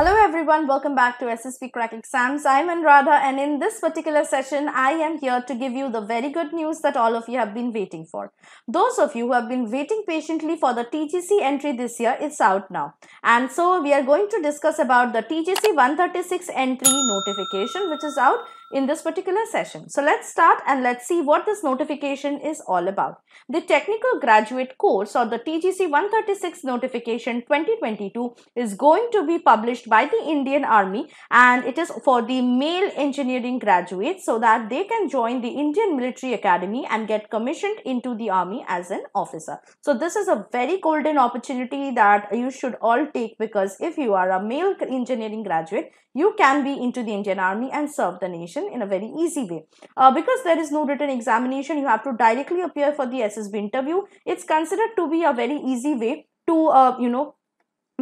Hello everyone, welcome back to SSB Crack Exams. I'm Anuradha and in this particular session, I am here to give you the very good news that all of you have been waiting for. Those of you who have been waiting patiently for the TGC entry this year, it's out now. And so we are going to discuss about the TGC 136 entry notification which is out in this particular session. So let's start and let's see what this notification is all about. The Technical Graduate Course or the TGC 136 notification 2022 is going to be published by the Indian Army and it is for the male engineering graduates so that they can join the Indian Military Academy and get commissioned into the army as an officer. So this is a very golden opportunity that you should all take because if you are a male engineering graduate, you can be into the Indian Army and serve the nation in a very easy way. Uh, because there is no written examination, you have to directly appear for the SSB interview. It's considered to be a very easy way to, uh, you know,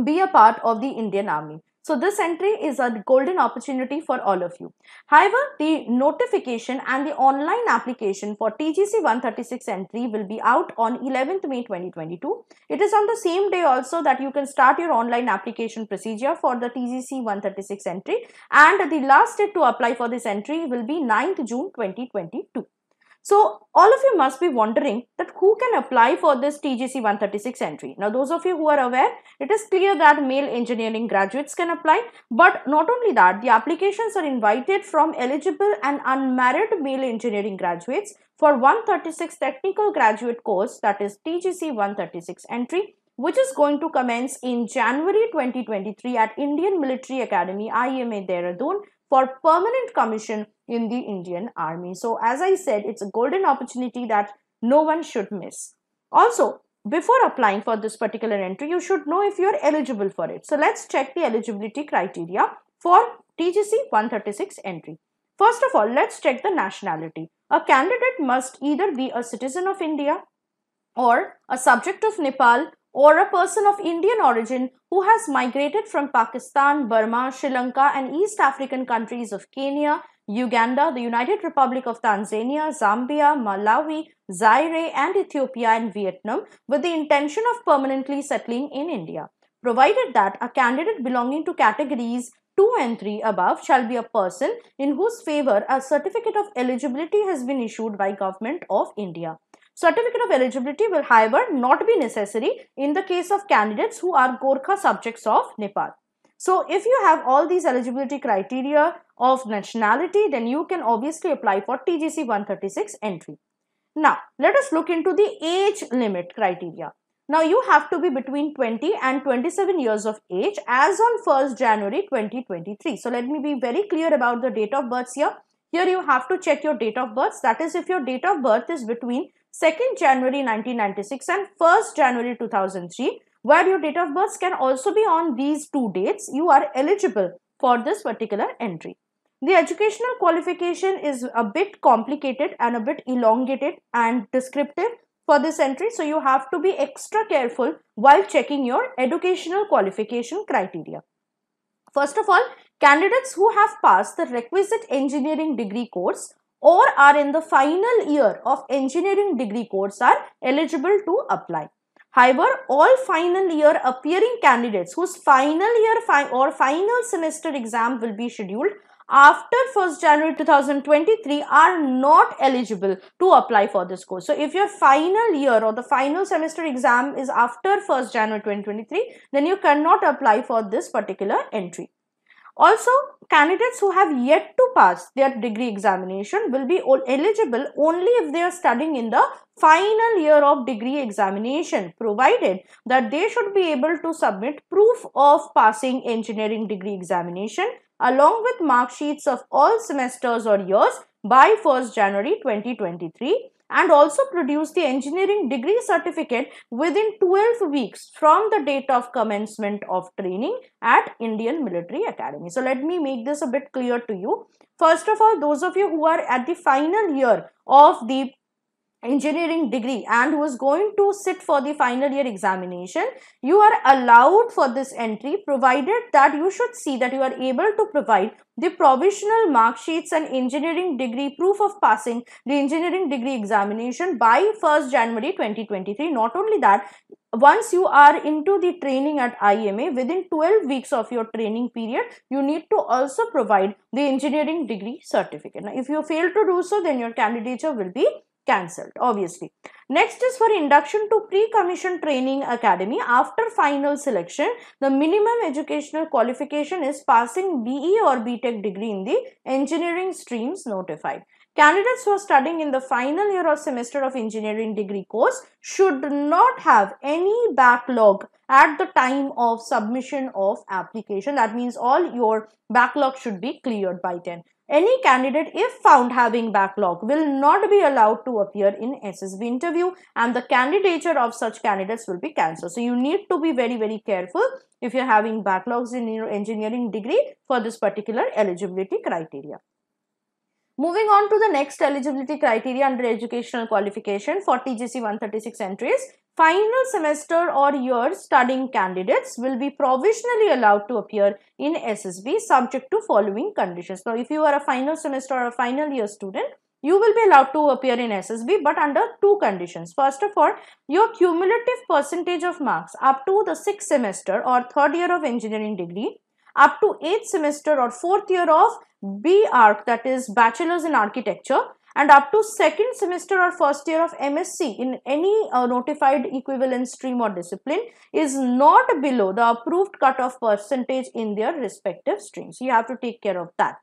be a part of the Indian Army. So this entry is a golden opportunity for all of you. However, the notification and the online application for TGC 136 entry will be out on 11th May 2022. It is on the same day also that you can start your online application procedure for the TGC 136 entry and the last date to apply for this entry will be 9th June 2022. So all of you must be wondering that who can apply for this TGC 136 entry. Now those of you who are aware, it is clear that male engineering graduates can apply. But not only that, the applications are invited from eligible and unmarried male engineering graduates for 136 technical graduate course that is TGC 136 entry which is going to commence in January 2023 at Indian Military Academy IMA Dehradun for permanent commission in the Indian Army. So as I said, it's a golden opportunity that no one should miss. Also, before applying for this particular entry, you should know if you are eligible for it. So let's check the eligibility criteria for TGC 136 entry. First of all, let's check the nationality. A candidate must either be a citizen of India or a subject of Nepal or a person of Indian origin who has migrated from Pakistan, Burma, Sri Lanka and East African countries of Kenya, Uganda, the United Republic of Tanzania, Zambia, Malawi, Zaire and Ethiopia and Vietnam with the intention of permanently settling in India. Provided that a candidate belonging to categories 2 and 3 above shall be a person in whose favor a certificate of eligibility has been issued by Government of India. Certificate of eligibility will however not be necessary in the case of candidates who are Gorkha subjects of Nepal. So if you have all these eligibility criteria of nationality then you can obviously apply for TGC 136 entry. Now let us look into the age limit criteria. Now you have to be between 20 and 27 years of age as on 1st January 2023. So let me be very clear about the date of birth here. Here you have to check your date of birth. That is if your date of birth is between 2nd January 1996 and 1st January 2003 where your date of birth can also be on these two dates you are eligible for this particular entry. The educational qualification is a bit complicated and a bit elongated and descriptive for this entry so you have to be extra careful while checking your educational qualification criteria. First of all, candidates who have passed the requisite engineering degree course or are in the final year of engineering degree course are eligible to apply. However, all final year appearing candidates whose final year fi or final semester exam will be scheduled after 1st January 2023 are not eligible to apply for this course. So, if your final year or the final semester exam is after 1st January 2023, then you cannot apply for this particular entry. Also, candidates who have yet to pass their degree examination will be eligible only if they are studying in the final year of degree examination provided that they should be able to submit proof of passing engineering degree examination along with mark sheets of all semesters or years by 1st January 2023 and also produce the engineering degree certificate within 12 weeks from the date of commencement of training at Indian Military Academy. So let me make this a bit clear to you. First of all, those of you who are at the final year of the engineering degree and who is going to sit for the final year examination you are allowed for this entry provided that you should see that you are able to provide the provisional mark sheets and engineering degree proof of passing the engineering degree examination by 1st January 2023 not only that once you are into the training at IMA within 12 weeks of your training period you need to also provide the engineering degree certificate. Now if you fail to do so then your candidature will be cancelled obviously. Next is for induction to pre-commission training academy after final selection the minimum educational qualification is passing BE or BTech degree in the engineering streams notified. Candidates who are studying in the final year or semester of engineering degree course should not have any backlog at the time of submission of application. That means all your backlog should be cleared by 10. Any candidate, if found having backlog, will not be allowed to appear in SSB interview and the candidature of such candidates will be cancelled. So, you need to be very, very careful if you're having backlogs in your engineering degree for this particular eligibility criteria. Moving on to the next eligibility criteria under educational qualification for TGC 136 entries, final semester or year studying candidates will be provisionally allowed to appear in SSB subject to following conditions. Now, if you are a final semester or a final year student, you will be allowed to appear in SSB but under two conditions. First of all, your cumulative percentage of marks up to the sixth semester or third year of engineering degree, up to eighth semester or fourth year of B Arch that is Bachelor's in Architecture and up to second semester or first year of MSc in any uh, notified equivalent stream or discipline is not below the approved cutoff percentage in their respective streams. You have to take care of that.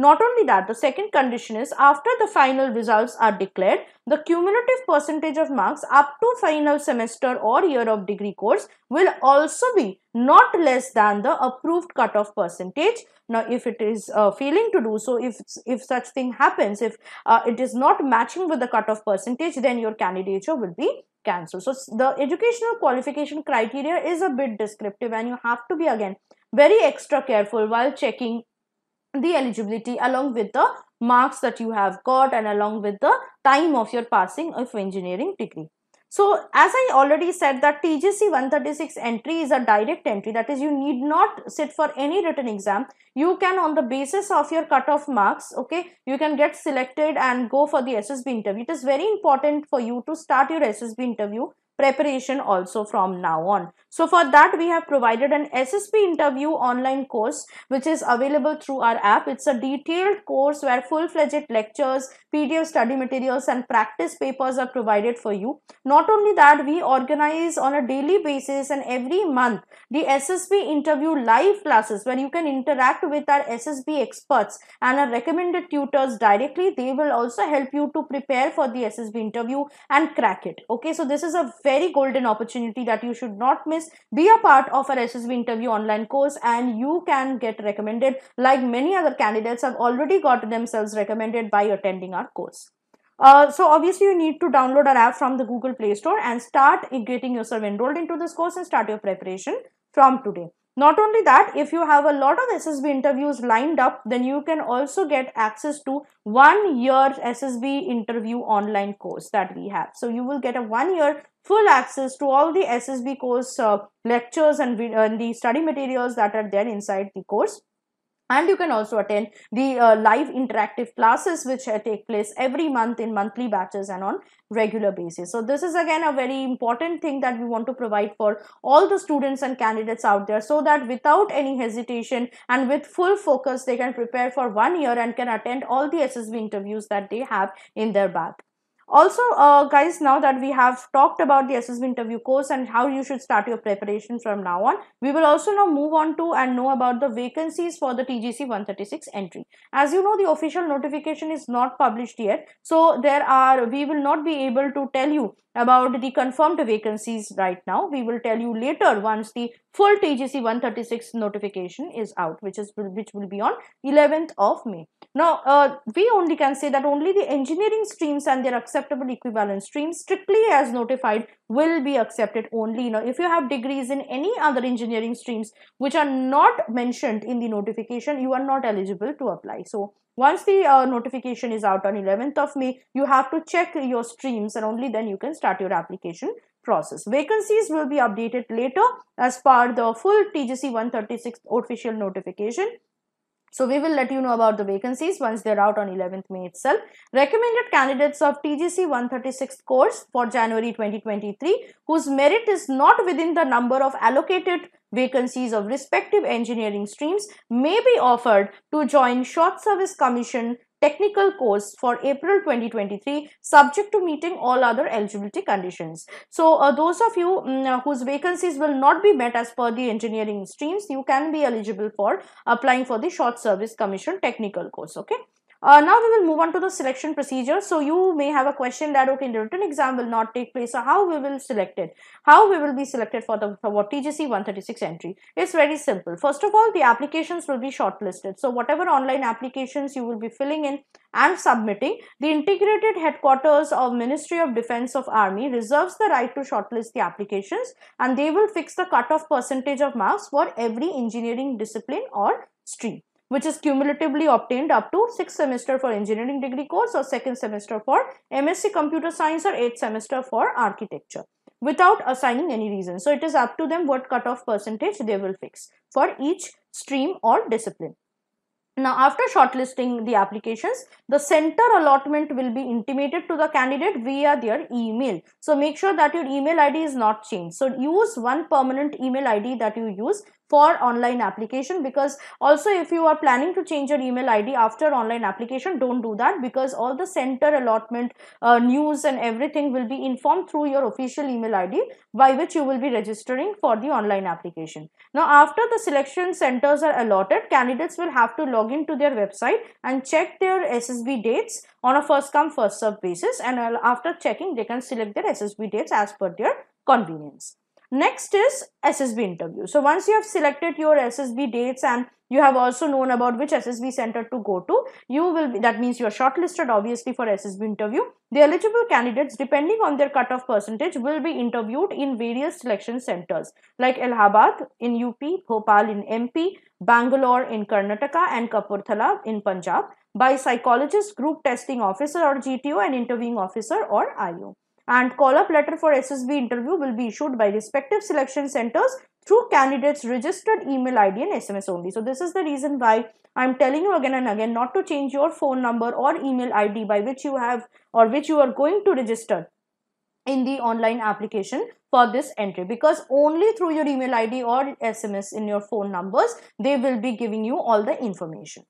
Not only that, the second condition is after the final results are declared, the cumulative percentage of marks up to final semester or year of degree course will also be not less than the approved cutoff percentage. Now, if it is uh, failing to do so, if, if such thing happens, if uh, it is not matching with the cutoff percentage, then your candidature will be cancelled. So, the educational qualification criteria is a bit descriptive and you have to be again very extra careful while checking the eligibility along with the marks that you have got and along with the time of your passing of engineering degree. So as I already said that TGC 136 entry is a direct entry that is you need not sit for any written exam. You can on the basis of your cutoff marks okay you can get selected and go for the SSB interview. It is very important for you to start your SSB interview preparation also from now on. So for that we have provided an SSB interview online course which is available through our app. It's a detailed course where full-fledged lectures, PDF study materials and practice papers are provided for you. Not only that we organize on a daily basis and every month the SSB interview live classes where you can interact with our SSB experts and our recommended tutors directly. They will also help you to prepare for the SSB interview and crack it. Okay, so this is a very golden opportunity that you should not miss be a part of our SSB interview online course and you can get recommended like many other candidates have already got themselves recommended by attending our course. Uh, so obviously you need to download our app from the Google Play Store and start getting yourself enrolled into this course and start your preparation from today. Not only that, if you have a lot of SSB interviews lined up, then you can also get access to one year SSB interview online course that we have. So you will get a one year full access to all the SSB course uh, lectures and, uh, the study materials that are there inside the course. And you can also attend the uh, live interactive classes which uh, take place every month in monthly batches and on regular basis. So this is again a very important thing that we want to provide for all the students and candidates out there so that without any hesitation and with full focus they can prepare for one year and can attend all the ssb interviews that they have in their bag also uh, guys now that we have talked about the ssb interview course and how you should start your preparation from now on we will also now move on to and know about the vacancies for the tgc 136 entry. As you know the official notification is not published yet so there are we will not be able to tell you about the confirmed vacancies right now. We will tell you later once the full tgc 136 notification is out which is which will be on 11th of may now, uh, we only can say that only the engineering streams and their acceptable equivalent streams strictly as notified will be accepted only. Know, if you have degrees in any other engineering streams which are not mentioned in the notification, you are not eligible to apply. So, Once the uh, notification is out on 11th of May, you have to check your streams and only then you can start your application process. Vacancies will be updated later as per the full TGC 136 official notification. So we will let you know about the vacancies once they're out on 11th May itself. Recommended candidates of TGC 136 course for January 2023 whose merit is not within the number of allocated vacancies of respective engineering streams may be offered to join short service commission technical course for April 2023 subject to meeting all other eligibility conditions. So uh, those of you um, whose vacancies will not be met as per the engineering streams you can be eligible for applying for the short service commission technical course okay. Uh, now we will move on to the selection procedure. So you may have a question that okay, the written exam will not take place. So how we will select it? How we will be selected for the for what TGC 136 entry? It's very simple. First of all, the applications will be shortlisted. So whatever online applications you will be filling in and submitting, the integrated headquarters of Ministry of Defense of Army reserves the right to shortlist the applications and they will fix the cutoff percentage of marks for every engineering discipline or stream which is cumulatively obtained up to 6th semester for engineering degree course or 2nd semester for MSc computer science or 8th semester for architecture without assigning any reason. So it is up to them what cutoff percentage they will fix for each stream or discipline. Now, after shortlisting the applications, the center allotment will be intimated to the candidate via their email. So, make sure that your email ID is not changed. So, use one permanent email ID that you use for online application because also if you are planning to change your email id after online application don't do that because all the center allotment uh, news and everything will be informed through your official email id by which you will be registering for the online application. Now after the selection centers are allotted candidates will have to log into their website and check their ssb dates on a first come first serve basis and after checking they can select their ssb dates as per their convenience Next is SSB interview. So once you have selected your SSB dates and you have also known about which SSB center to go to, you will be, that means you are shortlisted obviously for SSB interview. The eligible candidates depending on their cutoff percentage will be interviewed in various selection centers like Allahabad in UP, Bhopal in MP, Bangalore in Karnataka and Kapurthala in Punjab by psychologist, group testing officer or GTO and interviewing officer or IO and call-up letter for SSB interview will be issued by respective selection centers through candidates registered email ID and SMS only. So this is the reason why I'm telling you again and again not to change your phone number or email ID by which you have or which you are going to register in the online application for this entry because only through your email ID or SMS in your phone numbers they will be giving you all the information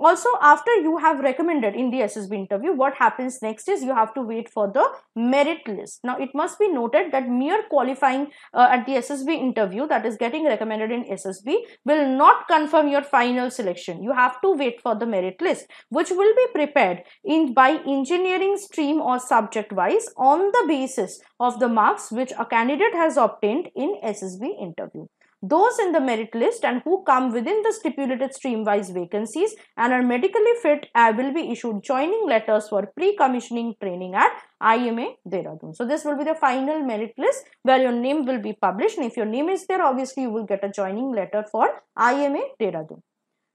also after you have recommended in the ssb interview what happens next is you have to wait for the merit list. Now it must be noted that mere qualifying uh, at the ssb interview that is getting recommended in ssb will not confirm your final selection. You have to wait for the merit list which will be prepared in by engineering stream or subject wise on the basis of the marks which a candidate has obtained in ssb interview those in the merit list and who come within the stipulated stream-wise vacancies and are medically fit uh, will be issued joining letters for pre-commissioning training at IMA Dehradun. So this will be the final merit list where your name will be published and if your name is there obviously you will get a joining letter for IMA Dehradun.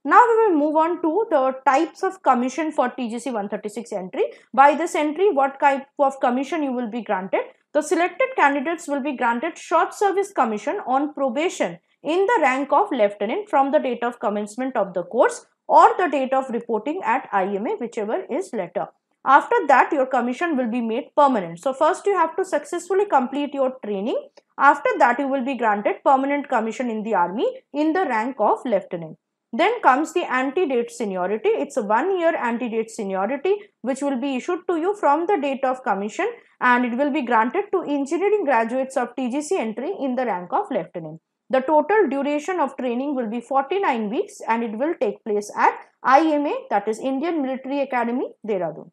Now we will move on to the types of commission for TGC 136 entry. By this entry what type of commission you will be granted the selected candidates will be granted short service commission on probation in the rank of lieutenant from the date of commencement of the course or the date of reporting at IMA whichever is later. After that your commission will be made permanent. So first you have to successfully complete your training. After that you will be granted permanent commission in the army in the rank of lieutenant. Then comes the ante-date seniority. It's a one year ante-date seniority which will be issued to you from the date of commission and it will be granted to engineering graduates of TGC entry in the rank of lieutenant. The total duration of training will be 49 weeks and it will take place at IMA that is Indian Military Academy, Dehradun.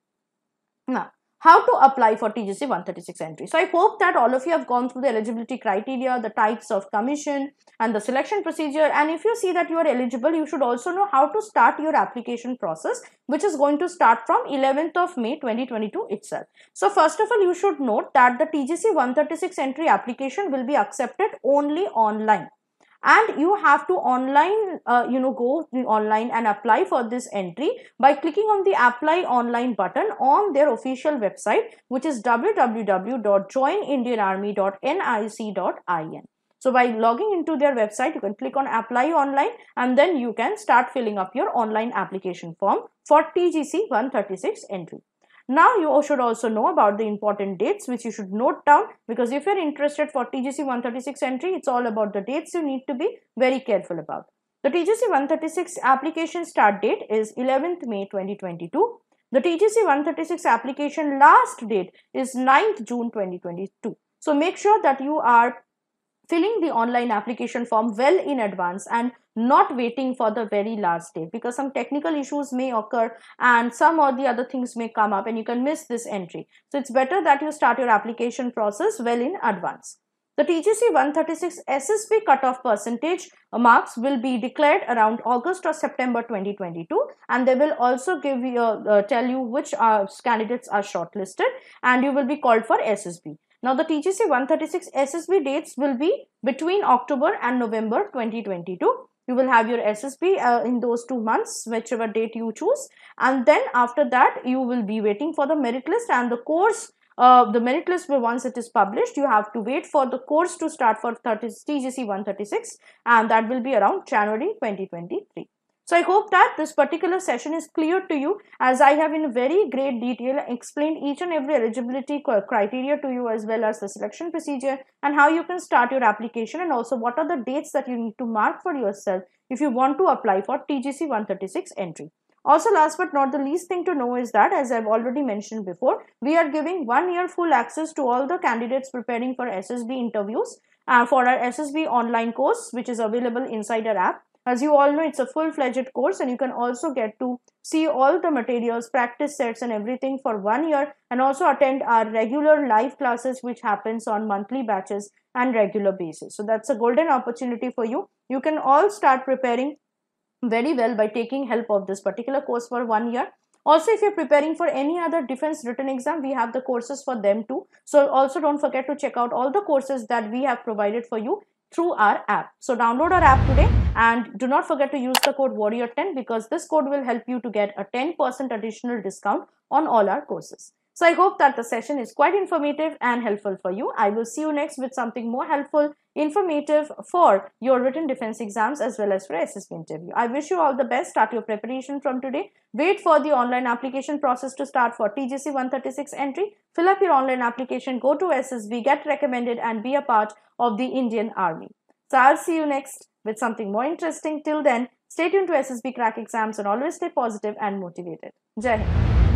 Now, how to apply for TGC 136 entry. So I hope that all of you have gone through the eligibility criteria, the types of commission and the selection procedure and if you see that you are eligible, you should also know how to start your application process which is going to start from 11th of May 2022 itself. So first of all, you should note that the TGC 136 entry application will be accepted only online and you have to online uh, you know go online and apply for this entry by clicking on the apply online button on their official website which is www.joinindianarmy.nic.in so by logging into their website, you can click on apply online and then you can start filling up your online application form for TGC 136 entry. Now you should also know about the important dates which you should note down because if you're interested for TGC 136 entry, it's all about the dates you need to be very careful about. The TGC 136 application start date is 11th May 2022. The TGC 136 application last date is 9th June 2022. So make sure that you are filling the online application form well in advance and not waiting for the very last day because some technical issues may occur and some or the other things may come up and you can miss this entry. So it's better that you start your application process well in advance. The TGC 136 SSB cutoff percentage marks will be declared around August or September 2022 and they will also give you uh, tell you which uh, candidates are shortlisted and you will be called for SSB. Now the TGC 136 SSB dates will be between October and November 2022. You will have your SSB uh, in those two months, whichever date you choose. And then after that, you will be waiting for the merit list and the course uh, the merit list will once it is published you have to wait for the course to start for 30 TGC 136 and that will be around January 2023. So I hope that this particular session is clear to you as I have in very great detail explained each and every eligibility criteria to you as well as the selection procedure and how you can start your application and also what are the dates that you need to mark for yourself if you want to apply for TGC 136 entry. Also last but not the least thing to know is that as I've already mentioned before, we are giving one year full access to all the candidates preparing for SSB interviews uh, for our SSB online course which is available inside our app as you all know, it's a full-fledged course and you can also get to see all the materials, practice sets and everything for one year and also attend our regular live classes which happens on monthly batches and regular basis. So that's a golden opportunity for you. You can all start preparing very well by taking help of this particular course for one year. Also, if you're preparing for any other defense written exam, we have the courses for them too. So also don't forget to check out all the courses that we have provided for you through our app. So download our app today and do not forget to use the code warrior10 because this code will help you to get a 10% additional discount on all our courses. So I hope that the session is quite informative and helpful for you. I will see you next with something more helpful, informative for your written defense exams as well as for SSB interview. I wish you all the best. Start your preparation from today. Wait for the online application process to start for TGC 136 entry. Fill up your online application, go to SSB, get recommended and be a part of the Indian Army. So I'll see you next with something more interesting. Till then, stay tuned to SSB Crack Exams and always stay positive and motivated. Jai Hind.